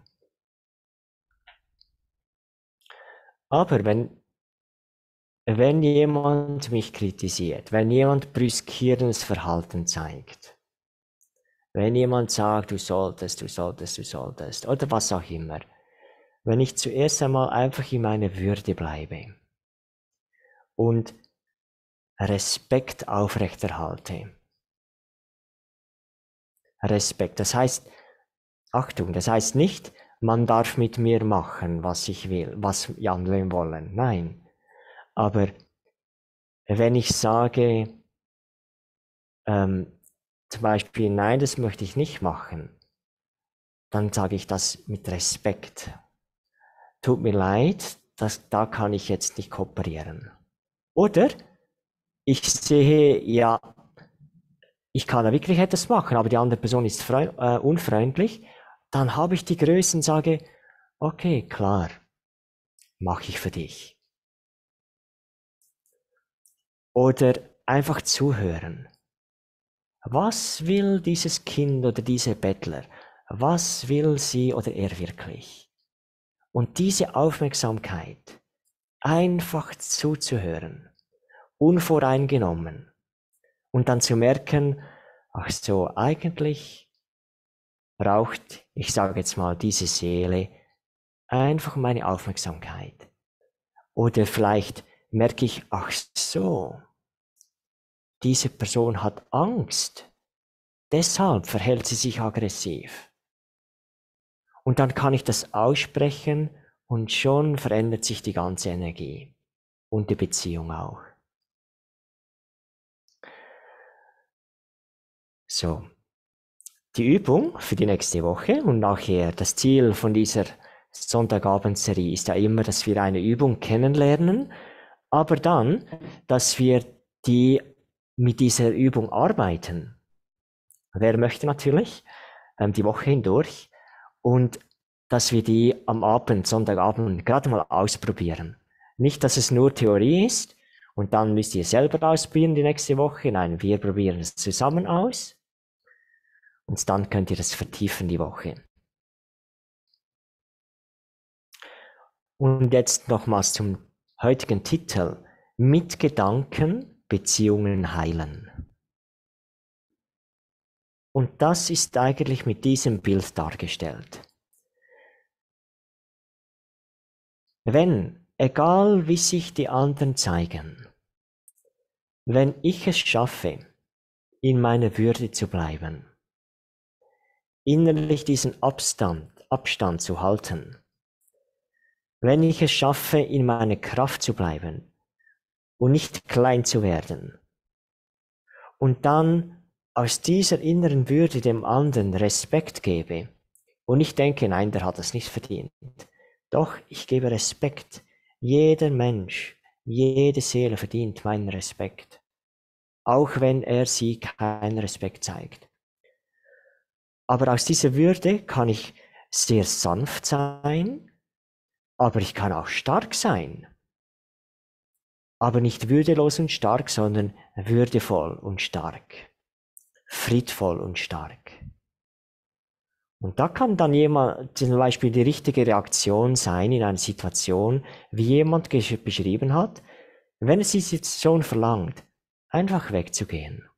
Aber wenn, wenn jemand mich kritisiert, wenn jemand brüskierendes Verhalten zeigt, wenn jemand sagt, du solltest, du solltest, du solltest, oder was auch immer, wenn ich zuerst einmal einfach in meiner Würde bleibe und Respekt aufrechterhalte. Respekt, das heißt, Achtung, das heißt nicht, man darf mit mir machen, was ich will, was die anderen wollen. Nein. Aber wenn ich sage, ähm, zum Beispiel, nein, das möchte ich nicht machen, dann sage ich das mit Respekt. Tut mir leid, das, da kann ich jetzt nicht kooperieren. Oder ich sehe, ja, ich kann da wirklich etwas machen, aber die andere Person ist äh, unfreundlich dann habe ich die Größe und sage, okay, klar, mache ich für dich. Oder einfach zuhören. Was will dieses Kind oder dieser Bettler? Was will sie oder er wirklich? Und diese Aufmerksamkeit, einfach zuzuhören, unvoreingenommen und dann zu merken, ach so, eigentlich braucht, ich sage jetzt mal, diese Seele einfach meine Aufmerksamkeit. Oder vielleicht merke ich, ach so, diese Person hat Angst. Deshalb verhält sie sich aggressiv. Und dann kann ich das aussprechen und schon verändert sich die ganze Energie und die Beziehung auch. So, die Übung für die nächste Woche und nachher das Ziel von dieser Sonntagabendserie ist ja immer, dass wir eine Übung kennenlernen, aber dann, dass wir die mit dieser Übung arbeiten. Wer möchte natürlich ähm, die Woche hindurch und dass wir die am Abend, Sonntagabend gerade mal ausprobieren. Nicht, dass es nur Theorie ist und dann müsst ihr selber ausprobieren die nächste Woche. Nein, wir probieren es zusammen aus und dann könnt ihr es vertiefen die Woche. Und jetzt nochmals zum heutigen Titel. Mit Gedanken Beziehungen heilen. Und das ist eigentlich mit diesem Bild dargestellt. Wenn, egal wie sich die anderen zeigen, wenn ich es schaffe, in meiner Würde zu bleiben, innerlich diesen Abstand, Abstand zu halten, wenn ich es schaffe, in meiner Kraft zu bleiben und nicht klein zu werden und dann aus dieser inneren Würde dem anderen Respekt gebe und ich denke, nein, der hat das nicht verdient. Doch ich gebe Respekt. Jeder Mensch, jede Seele verdient meinen Respekt, auch wenn er sie keinen Respekt zeigt. Aber aus dieser Würde kann ich sehr sanft sein, aber ich kann auch stark sein. Aber nicht würdelos und stark, sondern würdevoll und stark. Friedvoll und stark. Und da kann dann jemand, zum Beispiel die richtige Reaktion sein in einer Situation, wie jemand beschrieben hat, wenn es die Situation verlangt, einfach wegzugehen.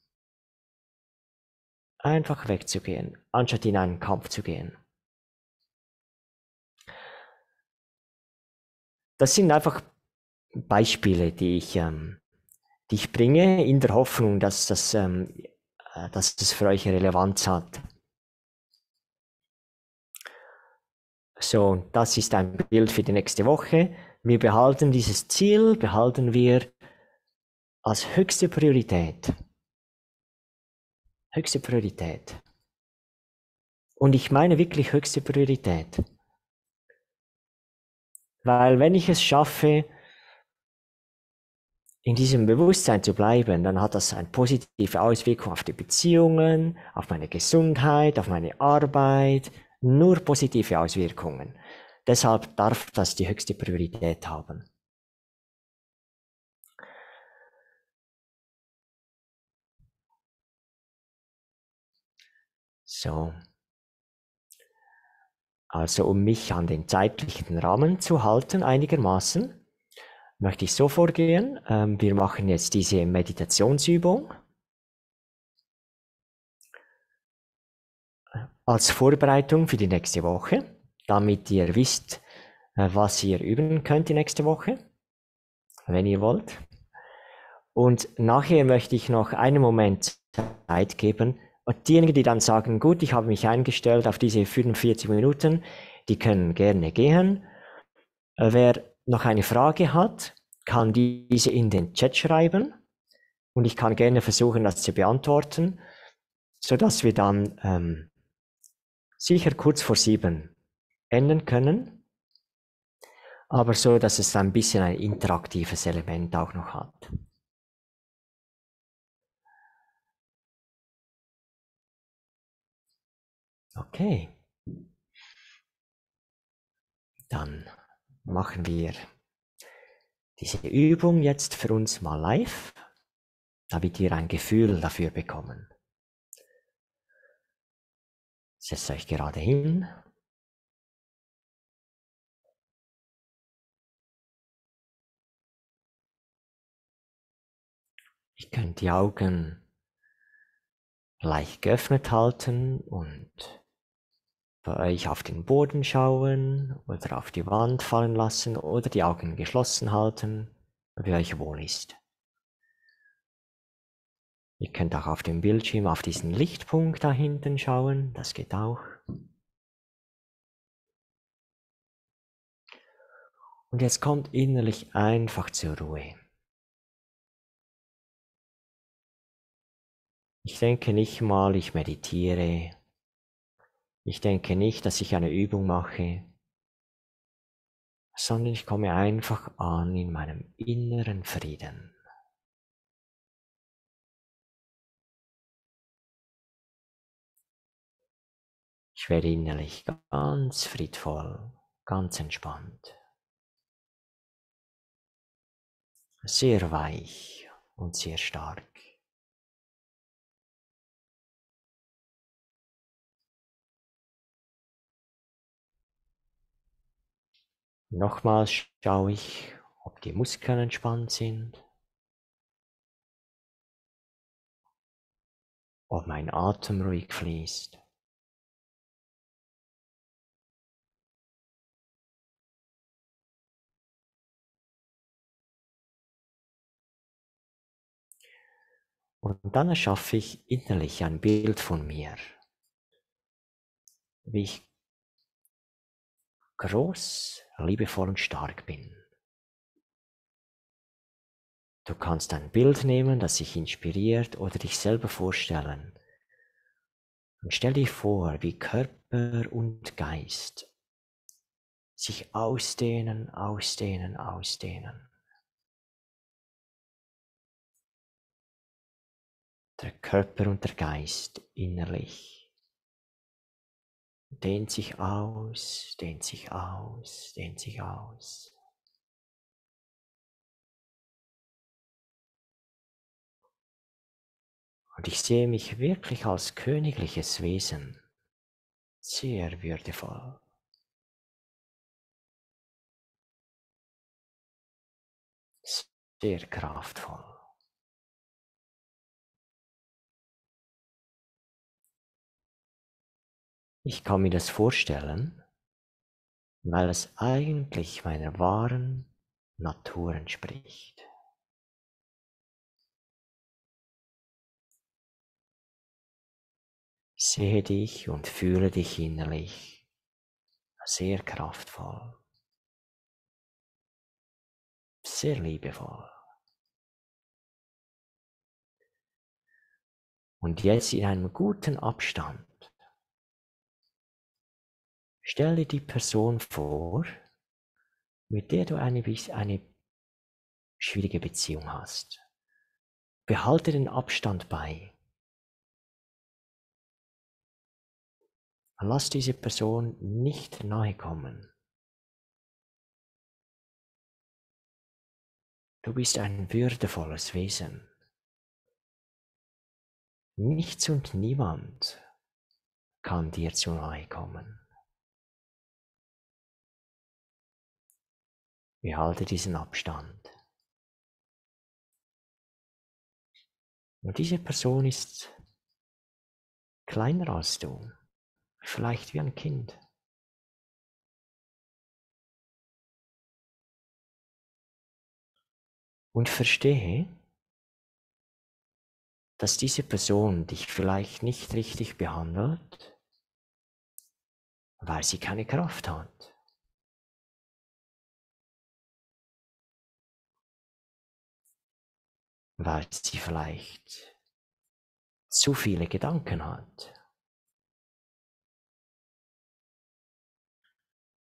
Einfach wegzugehen, anstatt in einen Kampf zu gehen. Das sind einfach Beispiele, die ich, ähm, die ich bringe, in der Hoffnung, dass das, ähm, äh, dass das für euch Relevanz hat. So, das ist ein Bild für die nächste Woche. Wir behalten dieses Ziel, behalten wir als höchste Priorität. Höchste Priorität. Und ich meine wirklich höchste Priorität. Weil wenn ich es schaffe, in diesem Bewusstsein zu bleiben, dann hat das eine positive Auswirkung auf die Beziehungen, auf meine Gesundheit, auf meine Arbeit, nur positive Auswirkungen. Deshalb darf das die höchste Priorität haben. So. Also um mich an den zeitlichen Rahmen zu halten einigermaßen, möchte ich so vorgehen. Ähm, wir machen jetzt diese Meditationsübung. Als Vorbereitung für die nächste Woche, damit ihr wisst, äh, was ihr üben könnt die nächste Woche, wenn ihr wollt. Und nachher möchte ich noch einen Moment Zeit geben, und diejenigen, die dann sagen, gut, ich habe mich eingestellt auf diese 45 Minuten, die können gerne gehen. Äh, wer noch eine Frage hat, kann diese in den Chat schreiben und ich kann gerne versuchen, das zu beantworten, so dass wir dann ähm, sicher kurz vor sieben enden können, aber so, dass es ein bisschen ein interaktives Element auch noch hat. Okay. Dann machen wir diese Übung jetzt für uns mal live, damit wir ein Gefühl dafür bekommen. Setzt euch gerade hin. Ihr könnt die Augen leicht geöffnet halten und euch auf den Boden schauen oder auf die Wand fallen lassen oder die Augen geschlossen halten, wie euch wohl ist. Ihr könnt auch auf dem Bildschirm auf diesen Lichtpunkt da hinten schauen, das geht auch. Und jetzt kommt innerlich einfach zur Ruhe. Ich denke nicht mal, ich meditiere ich denke nicht, dass ich eine Übung mache, sondern ich komme einfach an in meinem inneren Frieden. Ich werde innerlich ganz friedvoll, ganz entspannt, sehr weich und sehr stark. Nochmals schaue ich, ob die Muskeln entspannt sind, ob mein Atem ruhig fließt. Und dann erschaffe ich innerlich ein Bild von mir, wie ich groß, liebevoll und stark bin. Du kannst ein Bild nehmen, das dich inspiriert oder dich selber vorstellen. Und stell dir vor, wie Körper und Geist sich ausdehnen, ausdehnen, ausdehnen. der Körper und der Geist innerlich. Dehnt sich aus, dehnt sich aus, dehnt sich aus. Und ich sehe mich wirklich als königliches Wesen, sehr würdevoll. Sehr kraftvoll. Ich kann mir das vorstellen, weil es eigentlich meiner wahren Natur entspricht. Sehe dich und fühle dich innerlich sehr kraftvoll, sehr liebevoll. Und jetzt in einem guten Abstand Stell dir die Person vor, mit der du eine, eine schwierige Beziehung hast. Behalte den Abstand bei. Lass diese Person nicht nahe kommen. Du bist ein würdevolles Wesen. Nichts und niemand kann dir zu nahe kommen. Behalte diesen Abstand. Und diese Person ist kleiner als du, vielleicht wie ein Kind. Und verstehe, dass diese Person dich vielleicht nicht richtig behandelt, weil sie keine Kraft hat. Weil sie vielleicht zu viele Gedanken hat.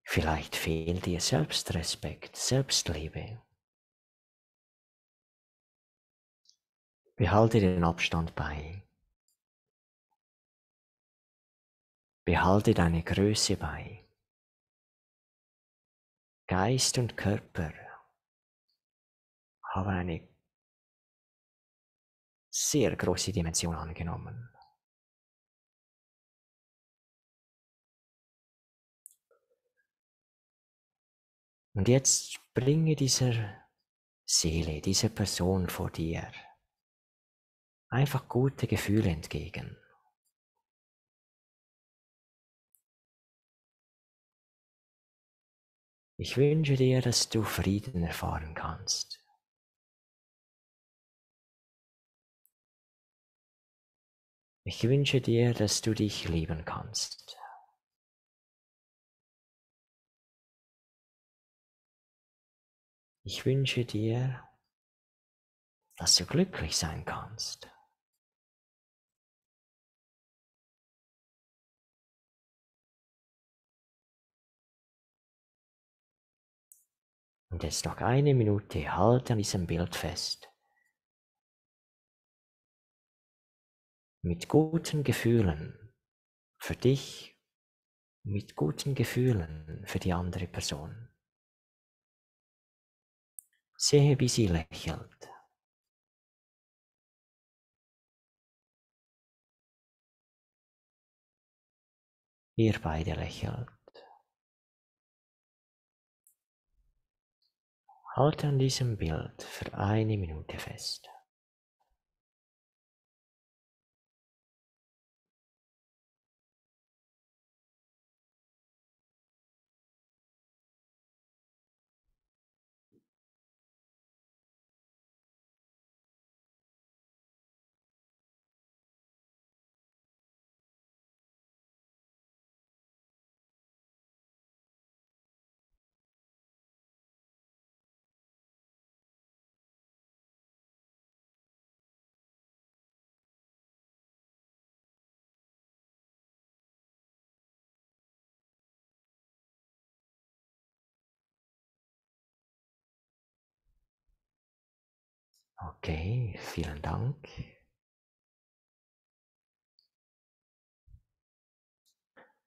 Vielleicht fehlt ihr Selbstrespekt, Selbstliebe. Behalte den Abstand bei. Behalte deine Größe bei. Geist und Körper haben eine sehr große Dimension angenommen. Und jetzt bringe dieser Seele, dieser Person vor dir einfach gute Gefühle entgegen. Ich wünsche dir, dass du Frieden erfahren kannst. Ich wünsche dir, dass du dich lieben kannst. Ich wünsche dir, dass du glücklich sein kannst. Und jetzt noch eine Minute, halt an diesem Bild fest. Mit guten Gefühlen für dich mit guten Gefühlen für die andere Person. Sehe, wie sie lächelt. Ihr beide lächelt. Halte an diesem Bild für eine Minute fest. Okay, vielen Dank.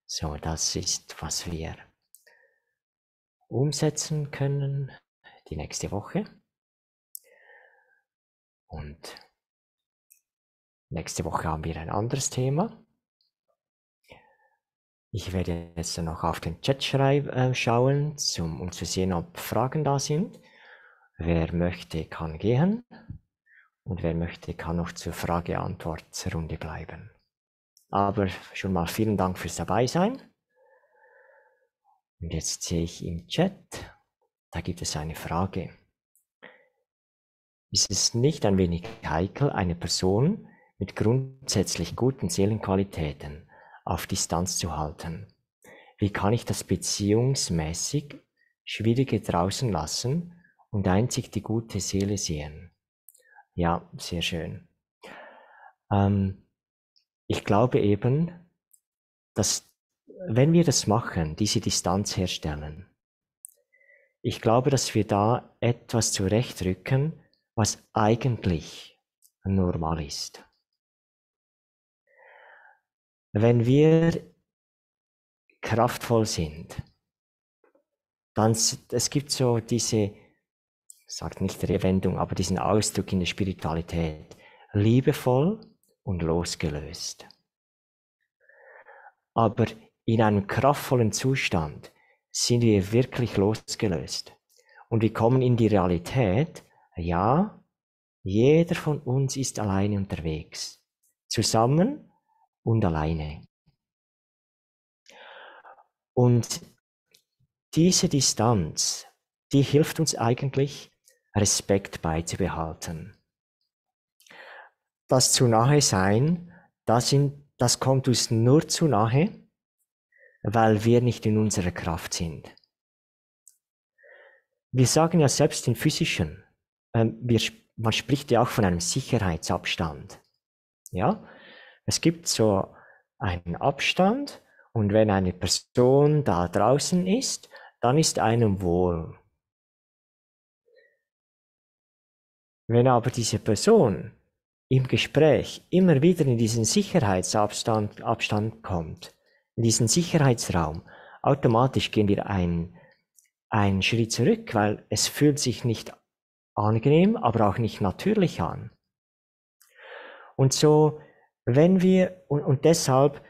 So, das ist, was wir umsetzen können die nächste Woche. Und nächste Woche haben wir ein anderes Thema. Ich werde jetzt noch auf den Chat äh, schauen, um zu sehen, ob Fragen da sind. Wer möchte, kann gehen. Und wer möchte, kann noch zur Frage-Antwort-Runde bleiben. Aber schon mal vielen Dank fürs Dabeisein. Und jetzt sehe ich im Chat, da gibt es eine Frage. Ist es nicht ein wenig heikel, eine Person mit grundsätzlich guten Seelenqualitäten auf Distanz zu halten? Wie kann ich das beziehungsmäßig Schwierige draußen lassen und einzig die gute Seele sehen. Ja, sehr schön. Ähm, ich glaube eben, dass wenn wir das machen, diese Distanz herstellen, ich glaube, dass wir da etwas zurechtrücken, was eigentlich normal ist. Wenn wir kraftvoll sind, dann es gibt so diese sagt nicht Rewendung, aber diesen Ausdruck in der Spiritualität. Liebevoll und losgelöst. Aber in einem kraftvollen Zustand sind wir wirklich losgelöst. Und wir kommen in die Realität, ja, jeder von uns ist alleine unterwegs. Zusammen und alleine. Und diese Distanz, die hilft uns eigentlich, Respekt beizubehalten. Das zu nahe sein, das, in, das kommt uns nur zu nahe, weil wir nicht in unserer Kraft sind. Wir sagen ja selbst in physischen, ähm, wir, man spricht ja auch von einem Sicherheitsabstand. Ja, es gibt so einen Abstand und wenn eine Person da draußen ist, dann ist einem wohl. Wenn aber diese Person im Gespräch immer wieder in diesen Sicherheitsabstand Abstand kommt, in diesen Sicherheitsraum, automatisch gehen wir einen, einen Schritt zurück, weil es fühlt sich nicht angenehm, aber auch nicht natürlich an. Und so, wenn wir, und, und deshalb,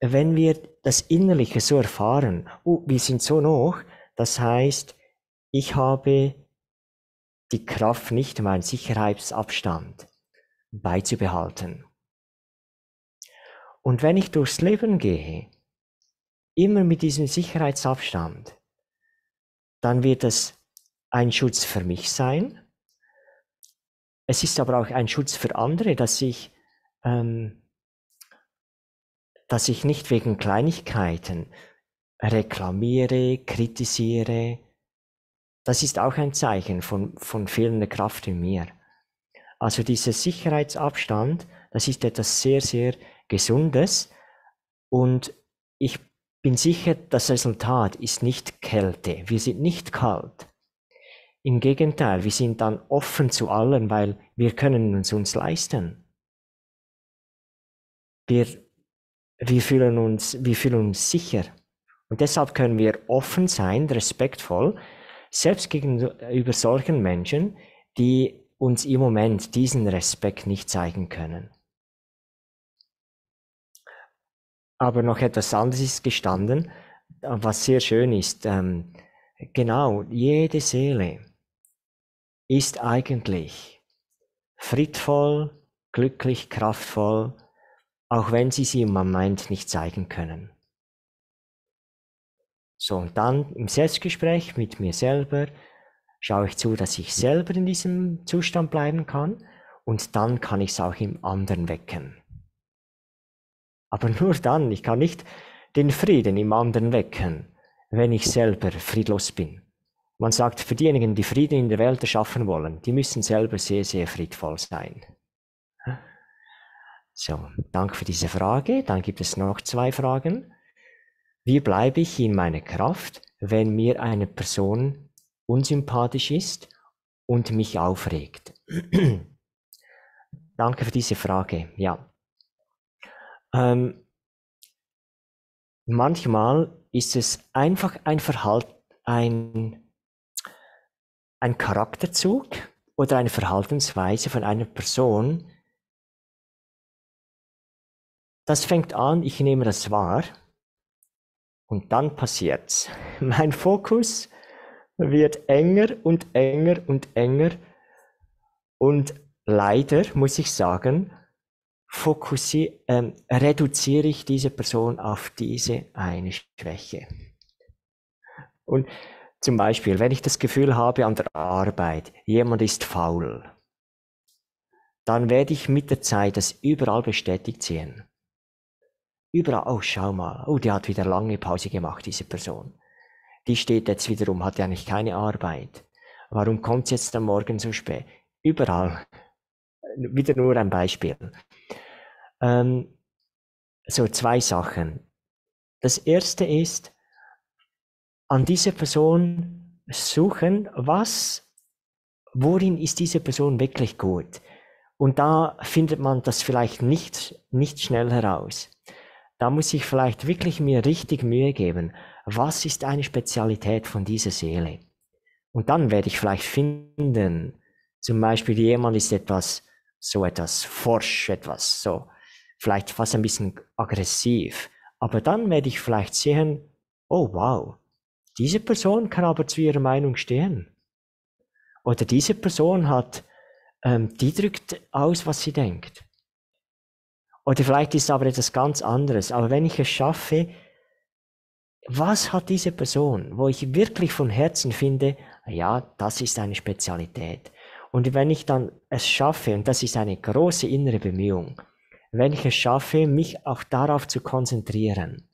wenn wir das Innerliche so erfahren, oh, wir sind so noch, das heißt, ich habe die Kraft nicht, um einen Sicherheitsabstand beizubehalten. Und wenn ich durchs Leben gehe, immer mit diesem Sicherheitsabstand, dann wird es ein Schutz für mich sein. Es ist aber auch ein Schutz für andere, dass ich, ähm, dass ich nicht wegen Kleinigkeiten reklamiere, kritisiere, das ist auch ein Zeichen von, von fehlender Kraft in mir. Also dieser Sicherheitsabstand, das ist etwas sehr, sehr Gesundes und ich bin sicher, das Resultat ist nicht Kälte. Wir sind nicht kalt. Im Gegenteil, wir sind dann offen zu allen, weil wir können uns uns leisten. Wir, wir fühlen uns, wir fühlen uns sicher Und deshalb können wir offen sein, respektvoll, selbst gegenüber solchen Menschen, die uns im Moment diesen Respekt nicht zeigen können. Aber noch etwas anderes ist gestanden, was sehr schön ist. Ähm, genau, jede Seele ist eigentlich friedvoll, glücklich, kraftvoll, auch wenn sie sie im Moment nicht zeigen können. So, und dann im Selbstgespräch mit mir selber schaue ich zu, dass ich selber in diesem Zustand bleiben kann und dann kann ich es auch im anderen wecken. Aber nur dann, ich kann nicht den Frieden im anderen wecken, wenn ich selber friedlos bin. Man sagt, für diejenigen, die Frieden in der Welt erschaffen wollen, die müssen selber sehr, sehr friedvoll sein. So, danke für diese Frage. Dann gibt es noch zwei Fragen. Wie bleibe ich in meiner Kraft, wenn mir eine Person unsympathisch ist und mich aufregt? danke für diese Frage. Ja. Ähm, manchmal ist es einfach ein Verhalten, ein, ein Charakterzug oder eine Verhaltensweise von einer Person, das fängt an, ich nehme das wahr und dann passiert's. Mein Fokus wird enger und enger und enger und leider muss ich sagen, fokussiere, ähm, reduziere ich diese Person auf diese eine Schwäche. Und zum Beispiel, wenn ich das Gefühl habe an der Arbeit, jemand ist faul, dann werde ich mit der Zeit das überall bestätigt sehen. Überall, oh, schau mal, oh, die hat wieder lange Pause gemacht, diese Person. Die steht jetzt wiederum, hat ja nicht keine Arbeit. Warum kommt jetzt am Morgen so spät? Überall. Wieder nur ein Beispiel. Ähm, so zwei Sachen. Das erste ist, an dieser Person suchen, was, worin ist diese Person wirklich gut? Und da findet man das vielleicht nicht, nicht schnell heraus da muss ich vielleicht wirklich mir richtig Mühe geben. Was ist eine Spezialität von dieser Seele? Und dann werde ich vielleicht finden, zum Beispiel jemand ist etwas, so etwas forsch, etwas so, vielleicht fast ein bisschen aggressiv. Aber dann werde ich vielleicht sehen, oh wow, diese Person kann aber zu ihrer Meinung stehen. Oder diese Person hat, ähm, die drückt aus, was sie denkt. Oder vielleicht ist es aber etwas ganz anderes. Aber wenn ich es schaffe, was hat diese Person, wo ich wirklich von Herzen finde, ja, das ist eine Spezialität. Und wenn ich dann es schaffe, und das ist eine große innere Bemühung, wenn ich es schaffe, mich auch darauf zu konzentrieren,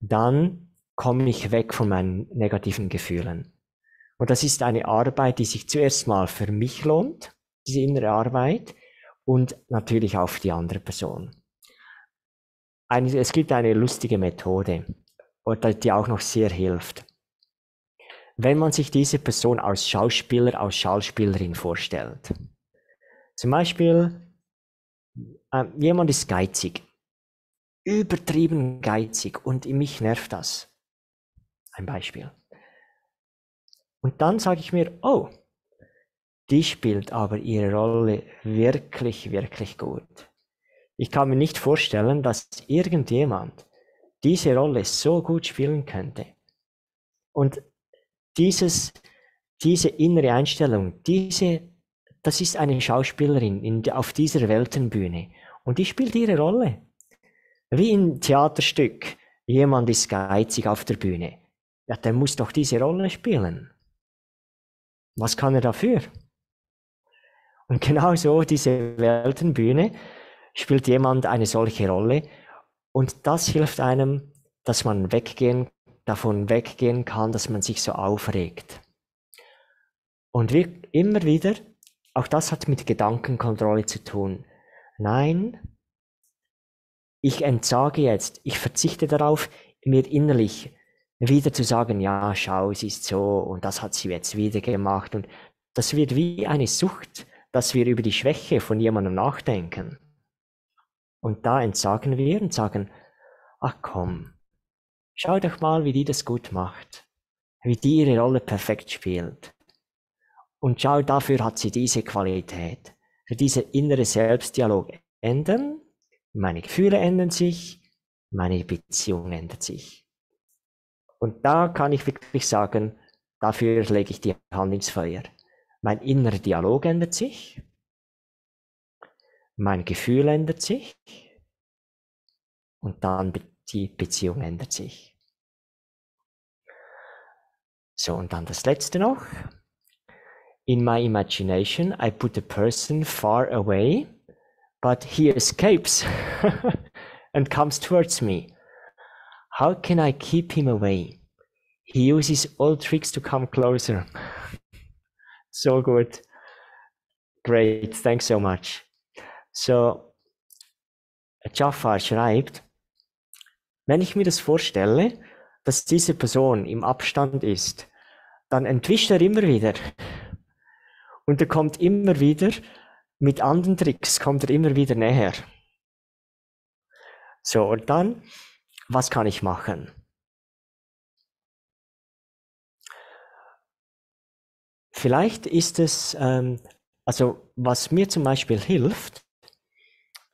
dann komme ich weg von meinen negativen Gefühlen. Und das ist eine Arbeit, die sich zuerst mal für mich lohnt, diese innere Arbeit, und natürlich auf die andere Person. Eine, es gibt eine lustige Methode, die auch noch sehr hilft. Wenn man sich diese Person als Schauspieler, als Schauspielerin vorstellt. Zum Beispiel, äh, jemand ist geizig, übertrieben geizig und mich nervt das. Ein Beispiel. Und dann sage ich mir, oh, die spielt aber ihre Rolle wirklich, wirklich gut. Ich kann mir nicht vorstellen, dass irgendjemand diese Rolle so gut spielen könnte. Und dieses, diese innere Einstellung, diese, das ist eine Schauspielerin in, auf dieser Weltenbühne. Und die spielt ihre Rolle. Wie im Theaterstück. Jemand ist geizig auf der Bühne. Ja, der muss doch diese Rolle spielen. Was kann er dafür? Und genau so, diese Weltenbühne, spielt jemand eine solche Rolle. Und das hilft einem, dass man weggehen, davon weggehen kann, dass man sich so aufregt. Und wir, immer wieder, auch das hat mit Gedankenkontrolle zu tun. Nein, ich entsage jetzt, ich verzichte darauf, mir innerlich wieder zu sagen, ja, schau, es ist so und das hat sie jetzt wieder gemacht und das wird wie eine Sucht dass wir über die Schwäche von jemandem nachdenken. Und da entsagen wir und sagen, ach komm, Schau doch mal, wie die das gut macht, wie die ihre Rolle perfekt spielt. Und schau, dafür hat sie diese Qualität. Für diese innere Selbstdialog ändern, meine Gefühle ändern sich, meine Beziehung ändert sich. Und da kann ich wirklich sagen, dafür lege ich die Hand ins Feuer. Mein innerer Dialog ändert sich, mein Gefühl ändert sich und dann die Beziehung ändert sich. So, und dann das letzte noch. In my imagination, I put a person far away, but he escapes and comes towards me. How can I keep him away? He uses all tricks to come closer. so good. Great. Thanks so much. So, Jafar schreibt, wenn ich mir das vorstelle, dass diese Person im Abstand ist, dann entwischt er immer wieder. Und er kommt immer wieder, mit anderen Tricks kommt er immer wieder näher. So, und dann was kann ich machen? Vielleicht ist es, ähm, also was mir zum Beispiel hilft,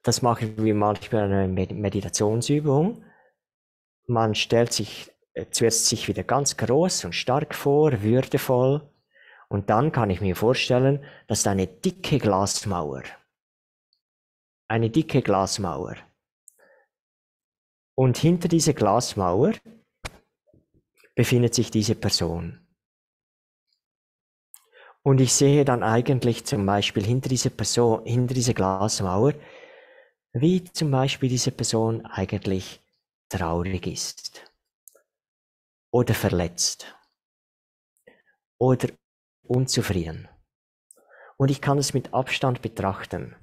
das machen wir manchmal eine Meditationsübung. Man stellt sich äh, zuerst sich wieder ganz groß und stark vor, würdevoll. Und dann kann ich mir vorstellen, dass eine dicke Glasmauer, eine dicke Glasmauer und hinter dieser Glasmauer befindet sich diese Person. Und ich sehe dann eigentlich zum Beispiel hinter dieser Person, hinter dieser Glasmauer, wie zum Beispiel diese Person eigentlich traurig ist oder verletzt oder unzufrieden. Und ich kann es mit Abstand betrachten.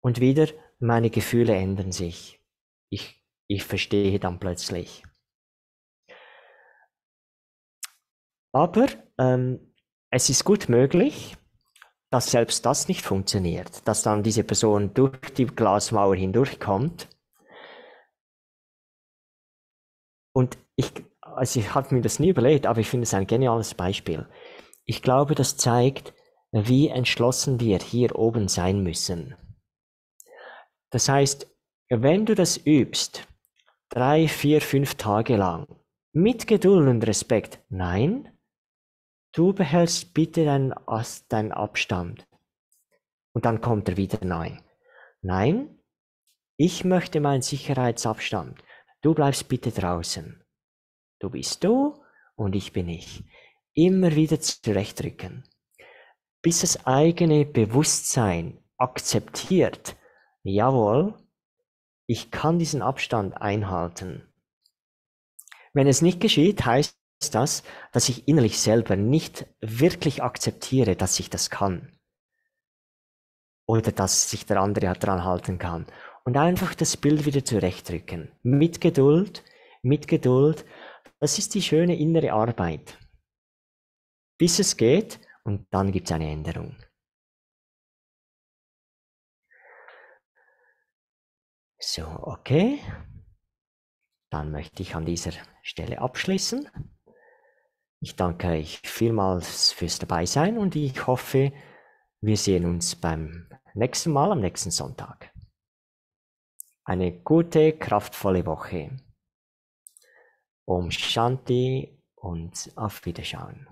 Und wieder, meine Gefühle ändern sich. Ich ich verstehe dann plötzlich. Aber ähm, es ist gut möglich, dass selbst das nicht funktioniert, dass dann diese Person durch die Glasmauer hindurchkommt. Und ich, also ich habe mir das nie überlegt, aber ich finde es ein geniales Beispiel. Ich glaube, das zeigt, wie entschlossen wir hier oben sein müssen. Das heißt, wenn du das übst, drei, vier, fünf Tage lang. Mit Geduld und Respekt. Nein, du behältst bitte deinen, deinen Abstand. Und dann kommt er wieder neu. Nein, ich möchte meinen Sicherheitsabstand. Du bleibst bitte draußen. Du bist du und ich bin ich. Immer wieder zurechtrücken. Bis das eigene Bewusstsein akzeptiert, jawohl, ich kann diesen Abstand einhalten. Wenn es nicht geschieht, heißt das, dass ich innerlich selber nicht wirklich akzeptiere, dass ich das kann. Oder dass sich der andere daran halten kann. Und einfach das Bild wieder zurechtrücken. Mit Geduld, mit Geduld. Das ist die schöne innere Arbeit. Bis es geht und dann gibt es eine Änderung. So, okay. Dann möchte ich an dieser Stelle abschließen. Ich danke euch vielmals fürs Dabeisein und ich hoffe, wir sehen uns beim nächsten Mal am nächsten Sonntag. Eine gute, kraftvolle Woche. Um Shanti und auf Wiederschauen.